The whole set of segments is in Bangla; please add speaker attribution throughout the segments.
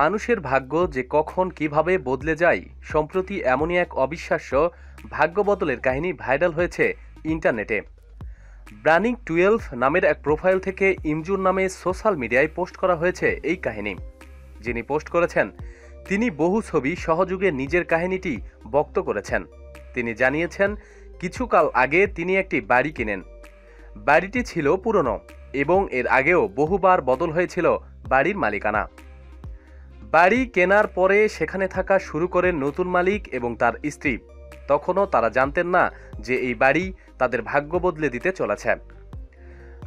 Speaker 1: মানুষের ভাগ্য যে কখন কীভাবে বদলে যায়, সম্প্রতি এমনই এক অবিশ্বাস্য ভাগ্য বদলের কাহিনী ভাইরাল হয়েছে ইন্টারনেটে। ব্রানিং টুয়েলভ নামের এক প্রোফাইল থেকে ইমজুর নামে সোশ্যাল মিডিয়ায় পোস্ট করা হয়েছে এই কাহিনী। যিনি পোস্ট করেছেন, তিনি বহু ছবি সহযোগে নিজের কাহিনীটি ব্যক্ত করেছেন। তিনি জানিয়েছেন, কিছুকাল আগে তিনি একটি বাড়ি কেনেন। বাড়িটি ছিল পুরনো এবং এর আগেও বহুবার বদল হয়েছিল বাড়ির মালিকানা। বাড়ি কেনার পরে সেখানে থাকা শুরু করেন নতুন মালিক এবং তার স্ত্রী। তখনও তারা জানতেন না যে এই বাড়ি তাদের ভাগ্য বদলে দিতে চলেছে।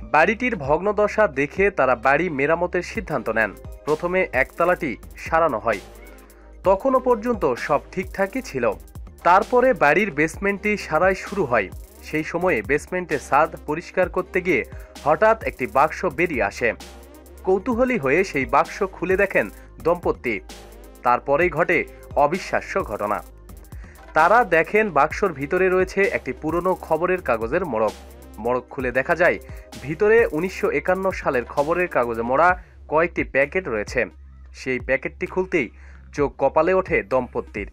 Speaker 1: বাড়িটির ভগ্নদশা দেখে তারা বাড়ি মেরামতের সিদ্ধান্ত নেন। প্রথমে একতলাটি সারানো হয়। তখনও পর্যন্ত সব ঠিকঠাকই ছিল। তারপরে বাড়ির বেসমেন্টটি সারাই শুরু হয়। সেই সময়ে বেসমেন্টের ছাদ পরিষ্কার করতে গিয়ে হঠাৎ একটি বাক্স বেরিয়ে আসে। কৌতূহলী হয়ে সেই বাক্স খুলে দেখেন দম্পতি। তারপরেই ঘটে অবিশ্বাস্য ঘটনা। তারা দেখেন বাক্সর ভিতরে রয়েছে একটি পুরনো খবরের কাগজের মোড়ক। মোড়ক খুলে দেখা যায়, ভিতরে উনিশশো একান্ন সালের খবরের কাগজে মোড়া কয়েকটি প্যাকেট রয়েছে। সেই প্যাকেটটি খুলতেই চোখ কপালে ওঠে দম্পতির।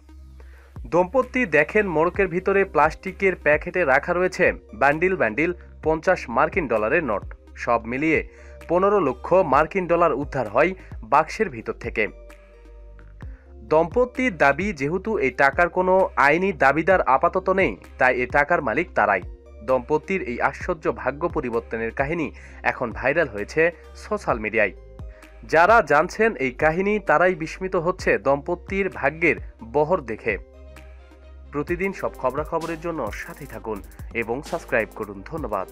Speaker 1: দম্পতি দেখেন মোড়কের ভিতরে প্লাস্টিকের প্যাকেটে রাখা রয়েছে ব্যান্ডিল ব্যান্ডিল পঞ্চাশ মার্কিন ডলারের নোট। সব মিলিয়ে পনেরো লক্ষ মার্কিন ডলার উদ্ধার হয় বাক্সের ভিতর থেকে। দম্পতির দাবি, যেহেতু এই টাকার কোনো আইনি দাবিদার আপাতত নেই, তাই এ টাকার মালিক তারাই। দম্পতির এই আশ্চর্য ভাগ্য পরিবর্তনের কাহিনী এখন ভাইরাল হয়েছে সোশ্যাল মিডিয়ায়। যারা জানছেন এই কাহিনী, তারাই বিস্মিত হচ্ছে দম্পতির ভাগ্যের বহর দেখে। প্রতিদিন সব খবরাখবরের জন্য সাথে থাকুন এবং সাবস্ক্রাইব করুন। ধন্যবাদ।